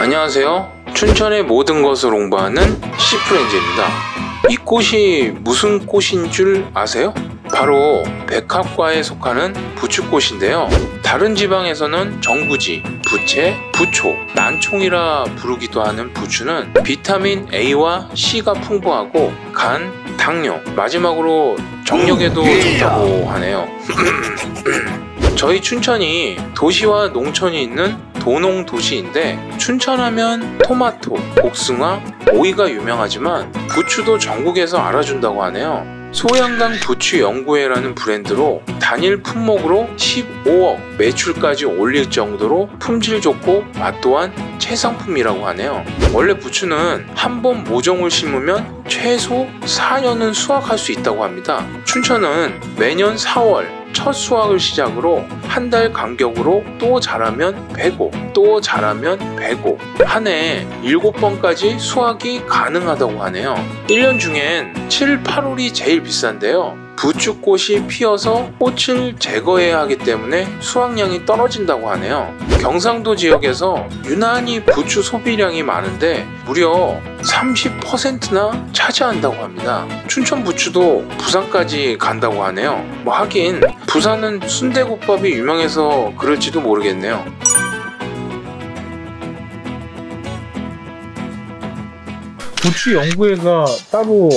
안녕하세요. 춘천의 모든 것을 홍보하는 시프렌즈입니다. 이 꽃이 무슨 꽃인 줄 아세요? 바로 백합과에 속하는 부추꽃인데요. 다른 지방에서는 정부지, 부채, 부초, 난총이라 부르기도 하는 부추는 비타민 A와 C가 풍부하고 간, 당뇨, 마지막으로 정력에도 좋다고 하네요. 저희 춘천이 도시와 농촌이 있는 도농 도시인데 춘천하면 토마토, 복숭아, 오이가 유명하지만 부추도 전국에서 알아준다고 하네요. 소양강 부추 연구회라는 브랜드로 단일 품목으로 15억 매출까지 올릴 정도로 품질 좋고 맛 또한 최상품이라고 하네요. 원래 부추는 한 번 모종을 심으면 최소 4년은 수확할 수 있다고 합니다. 춘천은 매년 4월 첫 수확을 시작으로 한 달 간격으로 또 자라면 100호, 또 자라면 100호. 한 해에 7번까지 수확이 가능하다고 하네요. 1년 중엔 7, 8월이 제일 비싼데요. 부추꽃이 피어서 꽃을 제거해야 하기 때문에 수확량이 떨어진다고 하네요. 경상도 지역에서 유난히 부추 소비량이 많은데 무려 30%나 차지한다고 합니다. 춘천 부추도 부산까지 간다고 하네요. 뭐 하긴 부산은 순대국밥이 유명해서 그럴지도 모르겠네요. 부추 연구회가 따로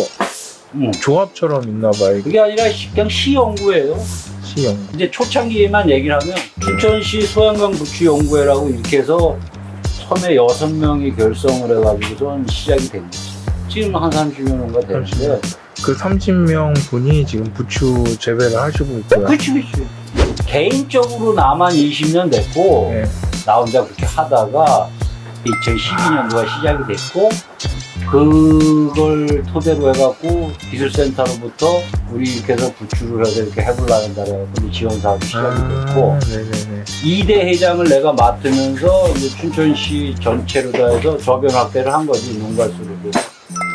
음. 조합처럼 있나 봐요. 그게 아니라 시- 그냥 시연구예요. 시연구. 이제 초창기에만 얘기를 하면 춘천시 소양강 부추연구회라고 이렇게 해서 처음에 여섯 명이 결성을 해가지고선 시작이 된 거지. 지금 한 30년인가 되는데. 그 30명 분이 지금 부추 재배를 하시고 있고요. 그치, 그치. 개인적으로 나만 20년 됐고, 네. 나 혼자 그렇게 하다가 2012년도가 시작이 됐고, 그걸 토대로 해갖고 기술센터로부터 우리 이렇게 해서 부추를 해서 이렇게 해보려는 달에 해갖고 지원 사업이 시작이 됐고, 아. 이대 회장을 내가 맡으면서 이제 춘천시 전체로 다 해서 저변 확대를 한 거지 농가수로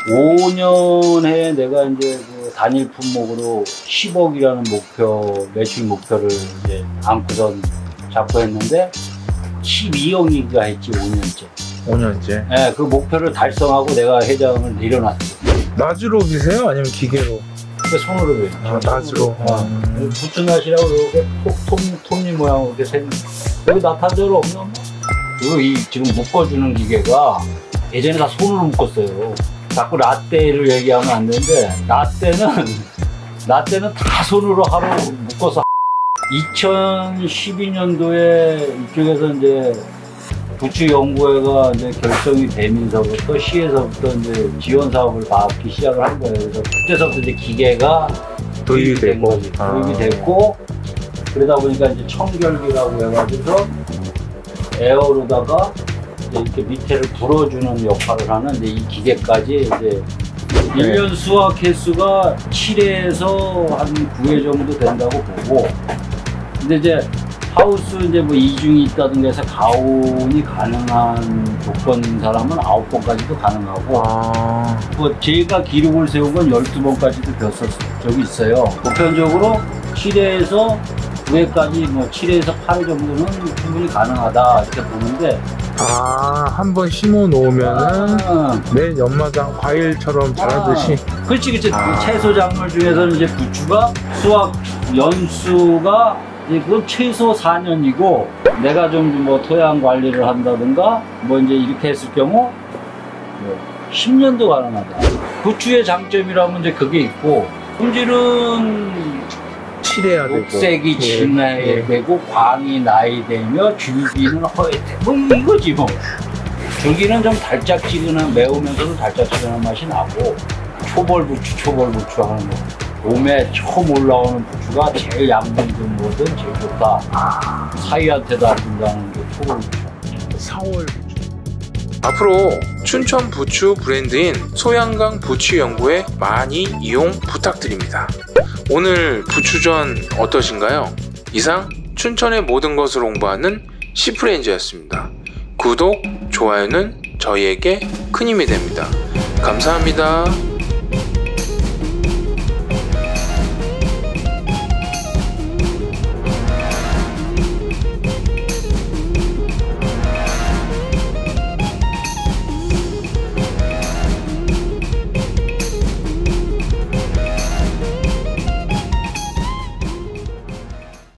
5년에 내가 이제 그 단일 품목으로 10억이라는 목표 매출 목표를 이제 안고선 잡고 했는데 12억인가 했지 5년째. 5년째. 예, 그 목표를 달성하고 내가 회장을 내려놨지. 낮으로 기세요? 아니면 기계로? 그 손으로 해. 아, 낮으로. 어. 음. 부추낫이라고 이렇게 톱, 톱, 톱 니 모양으로 이렇게 생긴 여기 나타난 적 없나? 뭐? 그리고 이 지금 묶어주는 기계가 예전에 다 손으로 묶었어요. 자꾸 라떼를 얘기하면 안 되는데 라떼는 라떼는 다 손으로 하루 묶어서 2012년도에 이쪽에서 이제 부추 연구회가 이제 결성이 되면서부터 시에서부터 이제 지원 사업을 받기 시작을 한 거예요. 그래서 그때서부터 이제 기계가 도입이 된 되고. 거지. 아. 도입이 됐고 그러다 보니까 이제 청결기라고 해가지고 에어로다가 이제 이렇게 밑에를 불어주는 역할을 하는 이제 이 기계까지 이제 네. 1년 수확 횟수가 7회에서 한 9회 정도 된다고 보고 근데 이제 하우스 이제 뭐 이중이 있다든가 해서 가온이 가능한 조건인 사람은 9번까지도 가능하고 아, 뭐 제가 기록을 세운 건 12번까지도 뵀었 적이 있어요. 보편적으로 7회에서 9회까지 뭐 7회에서 8회 정도는 충분히 가능하다 이렇게 보는데 아, 한 번 심어 놓으면은 아, 매 연마당 과일처럼 자라듯이. 그렇지 그렇지 아. 그 채소 작물 중에서는 이제 부추가 수확 연수가 그건 최소 4년이고 내가 좀 뭐 토양 관리를 한다든가 뭐 이제 이렇게 했을 경우 뭐 10년도 가능하다. 부추의 장점이라면 이제 그게 있고 품질은 칠해야 되고. 녹색이 예, 진해야 예. 되고 광이 나이 되며 줄기는 허옇대 뭐 이거지 뭐 줄기는 좀 달짝지근한 매우면서도 달짝지근한 맛이 나고 초벌부추 초벌부추 하는 거 봄에 처음 올라오는 부추가 제일 양분든 뭐든 제일 좋다 사이한테도 안 준다는 게 초벌부추 4월. 앞으로 춘천 부추 브랜드인 소양강 부추 연구에 많이 이용 부탁드립니다. 오늘 부추전 어떠신가요? 이상 춘천의 모든 것을 홍보하는 시프렌즈였습니다. 구독, 좋아요는 저희에게 큰 힘이 됩니다. 감사합니다.